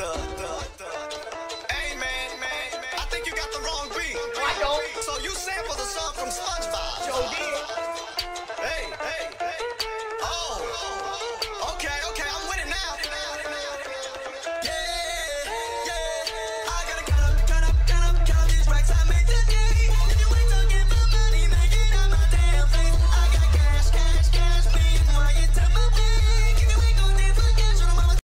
the, the, the. Hey man, man, man, I think you got the wrong beat.